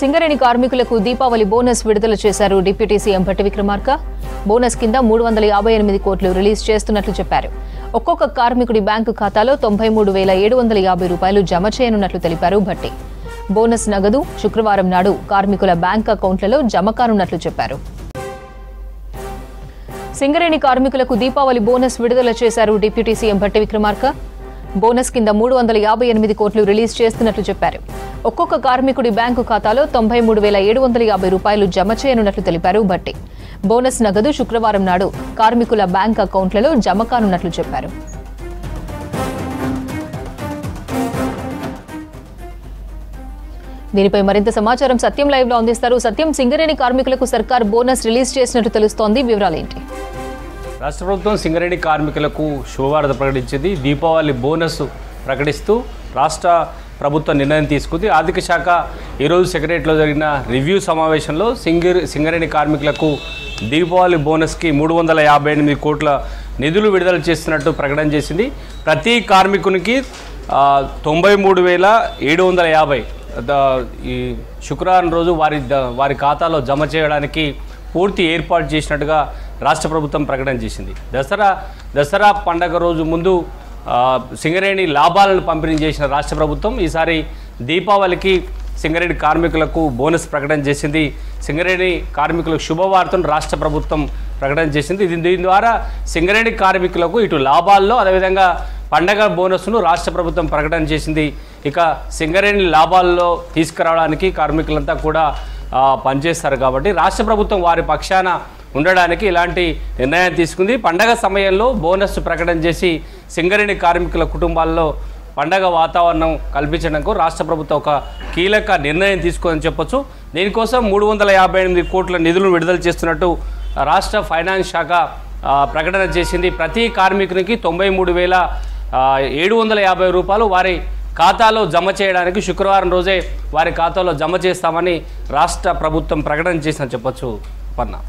సింగరేణి కార్మికులకు దీపావళి బోనస్ విడుదల చేశారు deputy CM Bhatti Vikramarka. Bonus కింద మూడు వందల యాభై ఎనిమిది కోట్లు రిలీజ్ చేస్తున్నట్లు చెప్పారు. ఒక్కొక్క కార్మికుడి బ్యాంకు ఖాతాలో తొంభై మూడు వేల ఏడు వందల యాభై రూపాయలు జమ చేయనున్నట్లు తెలిపారు భట్టి. బోనస్ నగదు శుక్రవారం నాడు కార్మికుల బ్యాంక్ అకౌంట్లలో జమ కానున్నట్లు చెప్పారు. సింగరేణి కార్మికులకు దీపావళి బోనస్ విడుదల చేశారు deputy CM Bhatti Vikramarka. Bonus కింద మూడు వందల యాభై ఎనిమిది కోట్లు రిలీజ్ చేస్తున్నట్లు చెప్పారు. ఒక్కొక్క కార్మికుడి బ్యాంకు ఖాతాలో తొంభై మూడు వేల ఏడు వందల యాభై రూపాయలు జమ చేయనున్నట్లు తెలిపారు భట్టి బోనస్ నగదు శుక్రవారం నాడు కార్మికుల బ్యాంక్ అకౌంట్లలో జమ కానున్నట్లు చెప్పారు. దీనిపై మరింత సమాచారం సత్యం లైవ్లో అందిస్తారు. సత్యం సింగరేణి కార్మికులకు సర్కార్ బోనస్ రిలీజ్ చేసినట్టు తెలుస్తోంది వివరాలేంటి రాష్ట్ర ప్రభుత్వం సింగరేణి కార్మికులకు శుభవార్త ప్రకటించింది. దీపావళి బోనస్ ప్రకటిస్తూ రాష్ట్ర ప్రభుత్వం నిర్ణయం తీసుకుంది. ఆర్థిక శాఖ ఈరోజు సెక్రటరీలో జరిగిన రివ్యూ సమావేశంలో సింగర్ సింగరేణి కార్మికులకు దీపావళి బోనస్కి మూడు వందల యాభై ఎనిమిది కోట్ల నిధులు విడుదల చేస్తున్నట్టు ప్రకటన చేసింది. ప్రతి కార్మికునికి తొంభై మూడు వేల ఏడు వందల యాభై ఈ శుక్రవారం రోజు వారి ద- వారి ఖాతాలో జమ చేయడానికి పూర్తి ఏర్పాటు చేసినట్టుగా రాష్ట్ర ప్రభుత్వం ప్రకటన చేసింది. దసరా దసరా పండగ రోజు ముందు సింగరేణి లాభాలను పంపిణీ చేసిన రాష్ట్ర ప్రభుత్వం ఈసారి దీపావళికి సింగరేణి కార్మికులకు బోనస్ ప్రకటన చేసింది. సింగరేణి కార్మికులకు శుభవార్తను రాష్ట్ర ప్రభుత్వం ప్రకటన చేసింది. దీని దీని ద్వారా సింగరేణి కార్మికులకు ఇటు లాభాల్లో అదేవిధంగా పండగ బోనస్ను రాష్ట్ర ప్రభుత్వం ప్రకటన చేసింది. ఇక సింగరేణి లాభాల్లో తీసుకురావడానికి కార్మికులంతా కూడా పనిచేస్తారు కాబట్టి రాష్ట్ర ప్రభుత్వం వారి పక్షాన ఉండడానికి ఇలాంటి నిర్ణయం తీసుకుంది. పండగ సమయంలో బోనస్ ప్రకటన చేసి సింగరేణి కార్మికుల కుటుంబాల్లో పండగ వాతావరణం కల్పించడానికి రాష్ట్ర ప్రభుత్వం ఒక కీలక నిర్ణయం తీసుకుందని చెప్పొచ్చు. దీనికోసం మూడు వందల యాభై ఎనిమిది కోట్ల నిధులను విడుదల చేస్తున్నట్టు రాష్ట్ర ఫైనాన్స్ శాఖ ప్రకటన చేసింది. ప్రతి కార్మికునికి తొంభై మూడు వేల ఏడు వందల యాభై రూపాయలు వారి ఖాతాలో జమ చేయడానికి శుక్రవారం రోజే వారి ఖాతాలో జమ చేస్తామని రాష్ట్ర ప్రభుత్వం ప్రకటన చేసిన చెప్పొచ్చు. పన్నా.